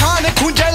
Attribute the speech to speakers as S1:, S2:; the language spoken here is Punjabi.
S1: ਖਾਨ ਖੁੰਝਲਾ